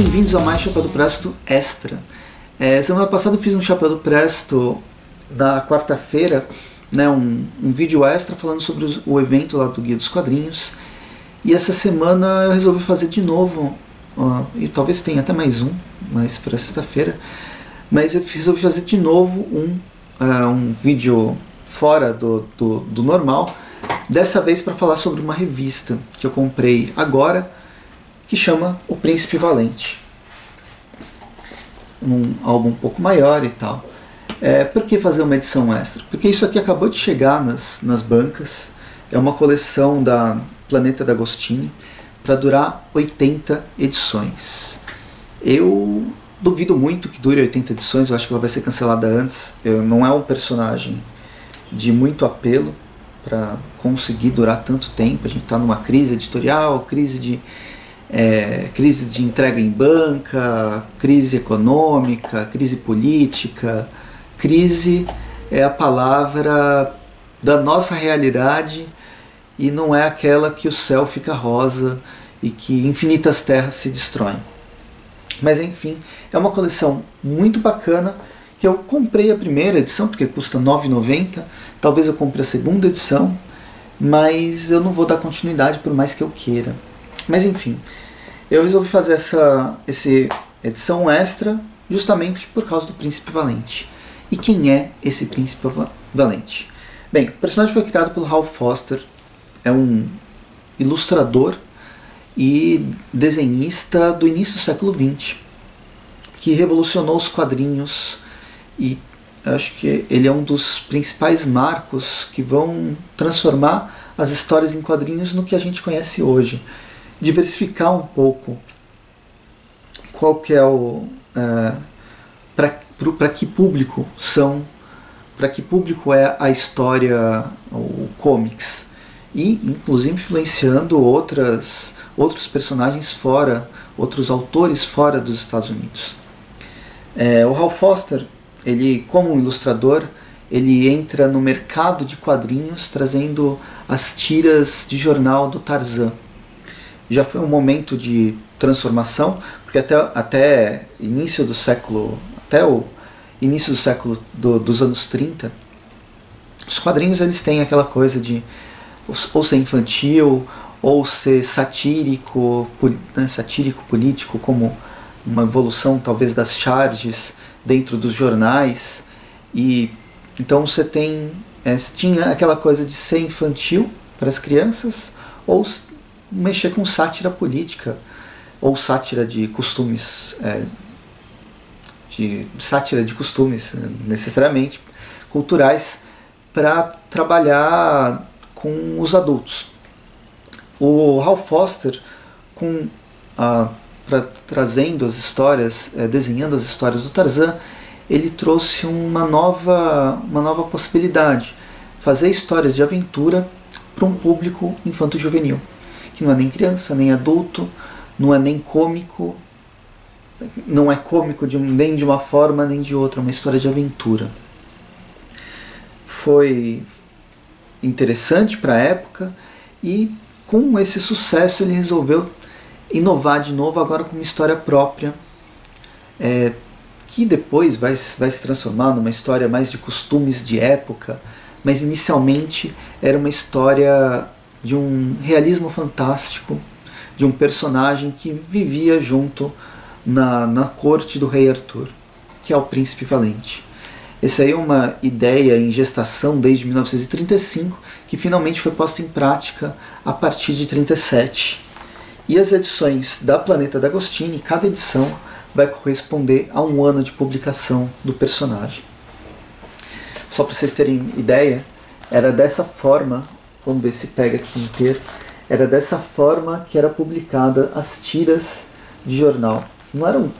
bem-vindos a mais Chapéu do Presto Extra. É, semana passada eu fiz um Chapéu do Presto da quarta-feira, né, um, um, vídeo extra falando sobre os, o evento lá do Guia dos Quadrinhos. E essa semana eu resolvi fazer de novo, e talvez tenha até mais um, mas para sexta-feira. Mas eu resolvi fazer de novo um, uh, um vídeo fora do, do, do normal, dessa vez para falar sobre uma revista que eu comprei agora que chama O Príncipe Valente. Um álbum um pouco maior e tal. É, por que fazer uma edição extra? Porque isso aqui acabou de chegar nas, nas bancas. É uma coleção da Planeta D'Agostini para durar 80 edições. Eu duvido muito que dure 80 edições, eu acho que ela vai ser cancelada antes. Eu, não é um personagem de muito apelo para conseguir durar tanto tempo. A gente está numa crise editorial, crise de é, crise de entrega em banca, crise econômica, crise política. Crise é a palavra da nossa realidade e não é aquela que o céu fica rosa e que infinitas terras se destroem. Mas enfim, é uma coleção muito bacana que eu comprei a primeira edição porque custa R$ 9,90. Talvez eu compre a segunda edição, mas eu não vou dar continuidade por mais que eu queira. Mas enfim, eu resolvi fazer essa, essa edição extra justamente por causa do Príncipe Valente. E quem é esse Príncipe Valente? Bem, o personagem foi criado pelo Hal Foster, é um ilustrador e desenhista do início do século XX, que revolucionou os quadrinhos e acho que ele é um dos principais marcos que vão transformar as histórias em quadrinhos no que a gente conhece hoje diversificar um pouco qual que é o é, para que público são para que público é a história o comics. E inclusive influenciando outras outros personagens fora outros autores fora dos Estados Unidos. É, o Hal Foster ele como ilustrador ele entra no mercado de quadrinhos trazendo as tiras de jornal do Tarzan já foi um momento de transformação, porque até, até início do século, até o início do século do, dos anos 30, os quadrinhos eles têm aquela coisa de ou ser infantil ou ser satírico, né, satírico político como uma evolução talvez das charges dentro dos jornais. E então você tem é, tinha aquela coisa de ser infantil para as crianças ou mexer com sátira política ou sátira de costumes, é, de sátira de costumes necessariamente culturais para trabalhar com os adultos. O Hal Foster, com a, pra, trazendo as histórias, é, desenhando as histórias do Tarzan, ele trouxe uma nova, uma nova possibilidade, fazer histórias de aventura para um público infanto-juvenil que não é nem criança, nem adulto, não é nem cômico, não é cômico de, nem de uma forma nem de outra, é uma história de aventura. Foi interessante para a época e com esse sucesso ele resolveu inovar de novo agora com uma história própria é, que depois vai, vai se transformar numa história mais de costumes de época, mas inicialmente era uma história de um realismo fantástico, de um personagem que vivia junto na, na corte do rei Arthur, que é o Príncipe Valente. Essa aí é uma ideia em gestação desde 1935, que finalmente foi posta em prática a partir de 37. E as edições da Planeta D'Agostini, cada edição vai corresponder a um ano de publicação do personagem. Só para vocês terem ideia, era dessa forma Vamos ver se pega aqui inteiro. Era dessa forma que era publicada as tiras de jornal. Não eram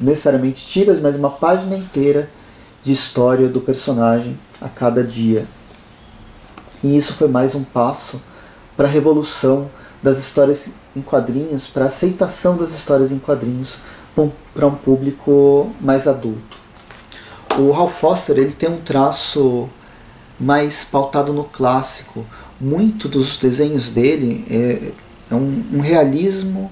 necessariamente tiras, mas uma página inteira de história do personagem a cada dia. E isso foi mais um passo para a revolução das histórias em quadrinhos, para a aceitação das histórias em quadrinhos para um público mais adulto. O Hal Foster ele tem um traço mais pautado no clássico, muito dos desenhos dele é, é um, um, realismo,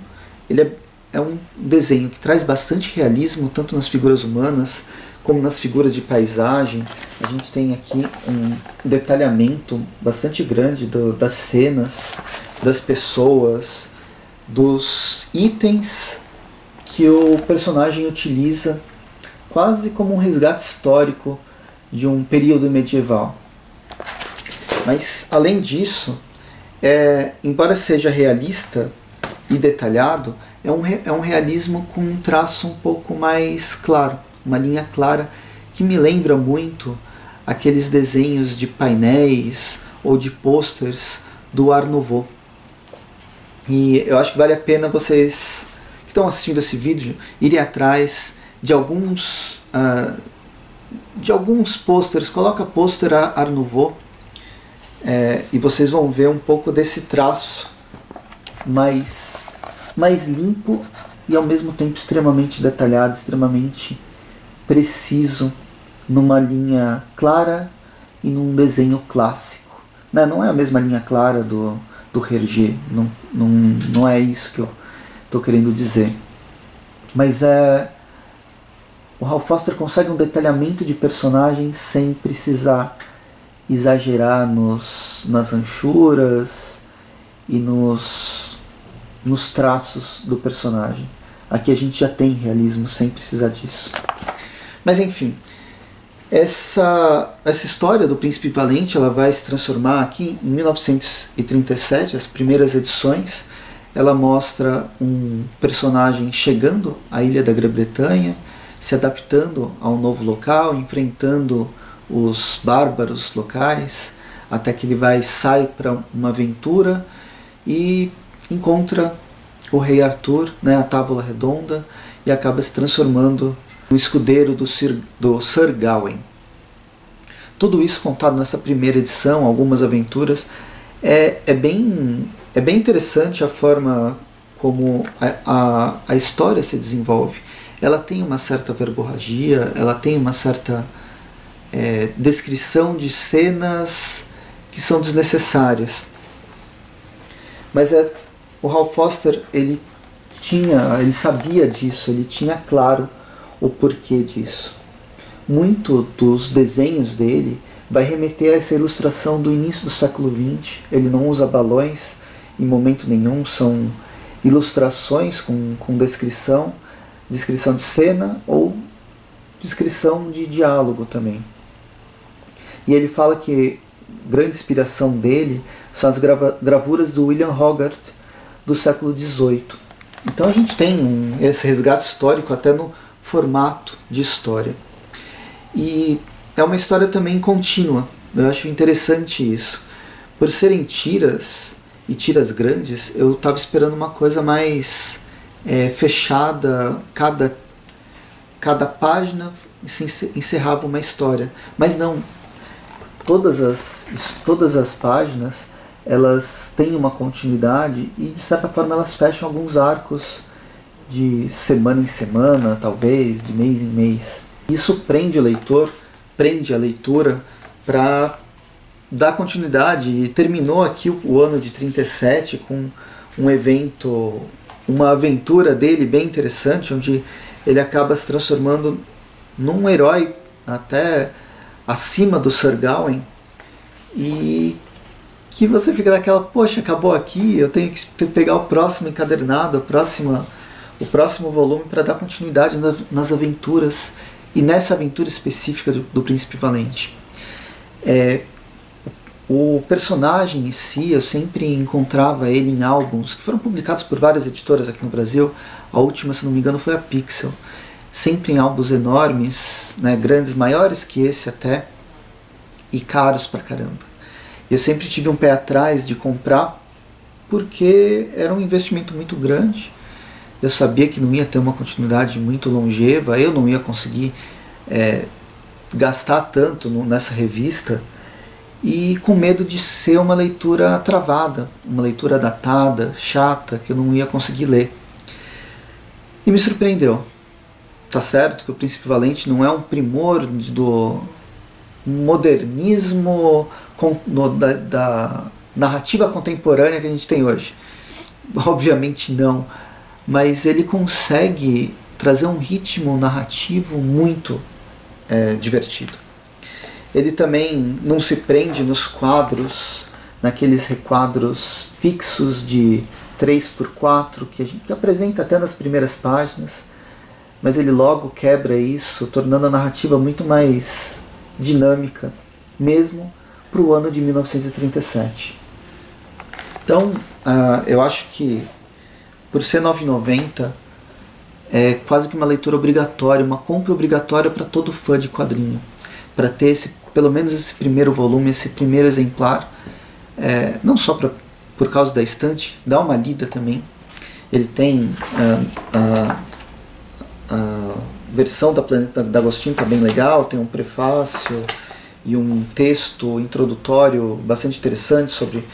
ele é é um desenho que traz bastante realismo, tanto nas figuras humanas como nas figuras de paisagem. A gente tem aqui um detalhamento bastante grande do, das cenas, das pessoas, dos itens que o personagem utiliza quase como um resgate histórico de um período medieval. Mas, além disso, é, embora seja realista e detalhado, é um, é um realismo com um traço um pouco mais claro, uma linha clara que me lembra muito aqueles desenhos de painéis ou de posters do Art Nouveau. E eu acho que vale a pena vocês que estão assistindo esse vídeo irem atrás de alguns uh, de alguns posters, coloca pôster Art Nouveau é, e vocês vão ver um pouco desse traço mais, mais limpo e ao mesmo tempo extremamente detalhado, extremamente preciso, numa linha clara e num desenho clássico. Né? Não é a mesma linha clara do, do Hergé, não, não, não é isso que eu estou querendo dizer. Mas é. O Hal Foster consegue um detalhamento de personagens sem precisar exagerar nos, nas anchuras e nos, nos traços do personagem. Aqui a gente já tem realismo sem precisar disso. Mas enfim, essa, essa história do Príncipe Valente ela vai se transformar aqui em 1937, as primeiras edições. Ela mostra um personagem chegando à ilha da Grã-Bretanha, se adaptando a um novo local, enfrentando os bárbaros locais, até que ele vai sai para uma aventura e encontra o rei Arthur, né, a Távola Redonda, e acaba se transformando no escudeiro do Sir, do Sir Gawain. Tudo isso contado nessa primeira edição, algumas aventuras, é, é, bem, é bem interessante a forma como a, a, a história se desenvolve. Ela tem uma certa verborragia, ela tem uma certa é, descrição de cenas que são desnecessárias. Mas é, o Hal Foster ele tinha, ele sabia disso, ele tinha claro o porquê disso. Muito dos desenhos dele vai remeter a essa ilustração do início do século XX. Ele não usa balões em momento nenhum, são ilustrações com, com descrição, descrição de cena ou descrição de diálogo também. E ele fala que grande inspiração dele são as gravuras do William Hogarth do século XVIII. Então a gente tem um, esse resgate histórico até no formato de história. E é uma história também contínua. Eu acho interessante isso. Por serem tiras e tiras grandes, eu estava esperando uma coisa mais é, fechada, cada, cada página encerrava uma história. Mas não, todas as, todas as páginas elas têm uma continuidade e de certa forma elas fecham alguns arcos de semana em semana, talvez, de mês em mês. Isso prende o leitor, prende a leitura para dar continuidade. E terminou aqui o, ano de 37 com um evento, uma aventura dele bem interessante, onde ele acaba se transformando num herói até acima do Sir Gawain e que você fica daquela, poxa, acabou aqui, eu tenho que pegar o próximo encadernado, a próxima, o próximo volume para dar continuidade nas, nas, aventuras e nessa aventura específica do, do Príncipe Valente. É, o personagem em si, eu sempre encontrava ele em álbuns que foram publicados por várias editoras aqui no Brasil. A última, se não me engano, foi a Pixel sempre em álbuns enormes, né, grandes, maiores que esse até, e caros pra caramba. Eu sempre tive um pé atrás de comprar porque era um investimento muito grande. Eu sabia que não ia ter uma continuidade muito longeva, eu não ia conseguir é, gastar tanto nessa revista e com medo de ser uma leitura travada, uma leitura datada, chata, que eu não ia conseguir ler. E me surpreendeu tá certo que o Príncipe Valente não é um primor do modernismo no, da, da, narrativa contemporânea que a gente tem hoje. Obviamente não. mas ele consegue trazer um ritmo narrativo muito é, divertido. Ele também não se prende nos quadros, naqueles requadros fixos de 3x4 que a gente que apresenta até nas primeiras páginas, mas ele logo quebra isso, tornando a narrativa muito mais dinâmica, mesmo para o ano de 1937. Então, uh, eu acho que por ser 9,90 é quase que uma leitura obrigatória, uma compra obrigatória para todo fã de quadrinho, para ter esse, pelo menos esse primeiro volume, esse primeiro exemplar, é, não só por causa da estante, dá uma lida também. Ele tem a, a versão da Planeta Agostinho tá bem legal, tem um prefácio e um texto introdutório bastante interessante sobre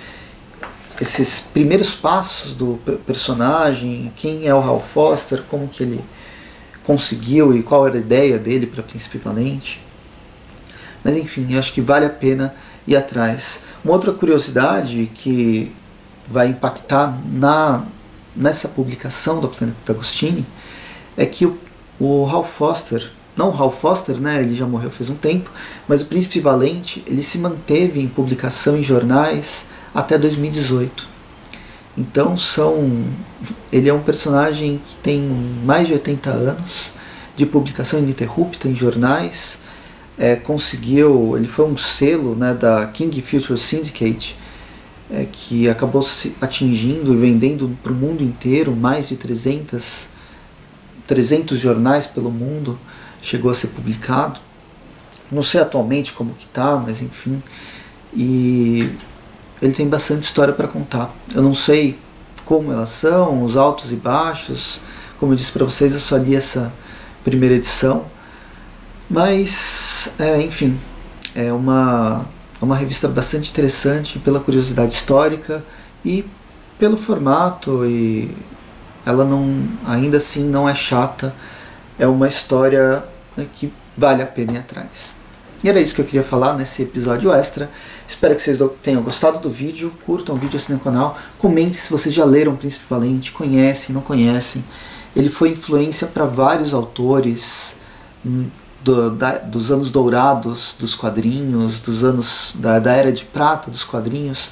esses primeiros passos do personagem, quem é o Hal Foster, como que ele conseguiu e qual era a ideia dele para Príncipe Valente. Mas enfim, acho que vale a pena ir atrás. Uma outra curiosidade que vai impactar na, nessa publicação do Planeta Agostini é que o, o Hal Foster, não o Hal Foster, né, ele já morreu faz um tempo, mas o Príncipe Valente, ele se manteve em publicação em jornais, até 2018. Então são ele é um personagem que tem mais de 80 anos de publicação ininterrupta em jornais. É, conseguiu, ele foi um selo né, da King Future Syndicate é, que acabou se atingindo e vendendo para o mundo inteiro mais de 300, 300 jornais pelo mundo chegou a ser publicado. Não sei atualmente como que está, mas enfim. E ele tem bastante história para contar. Eu não sei como elas são, os altos e baixos. Como eu disse para vocês, eu só li essa primeira edição. Mas, é, enfim, é uma, é uma revista bastante interessante pela curiosidade histórica e pelo formato e ela não ainda assim não é chata é uma história né, que vale a pena ir atrás e era isso que eu queria falar nesse episódio extra. Espero que vocês tenham gostado do vídeo, curtam o vídeo, assinem o canal, comentem se vocês já leram Príncipe Valente, conhecem, não conhecem. Ele foi influência para vários autores hum, do, da, dos anos dourados dos quadrinhos, dos anos da, da era de prata dos quadrinhos,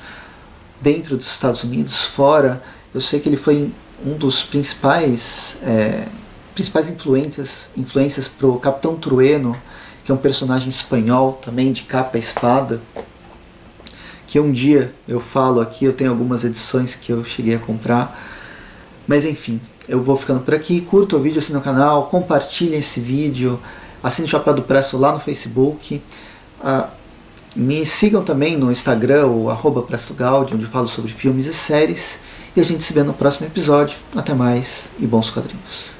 dentro dos Estados Unidos, fora. Eu sei que ele foi um dos principais, é, principais influências, influências para o Capitão Trueno, que é um personagem espanhol também de capa e espada, que um dia eu falo aqui, eu tenho algumas edições que eu cheguei a comprar, mas enfim, eu vou ficando por aqui, curta o vídeo, assina o canal, compartilhe esse vídeo, assine o Chapéu do Preço lá no Facebook, ah, me sigam também no Instagram, o arroba onde eu falo sobre filmes e séries, e a gente se vê no próximo episódio. Até mais e bons quadrinhos.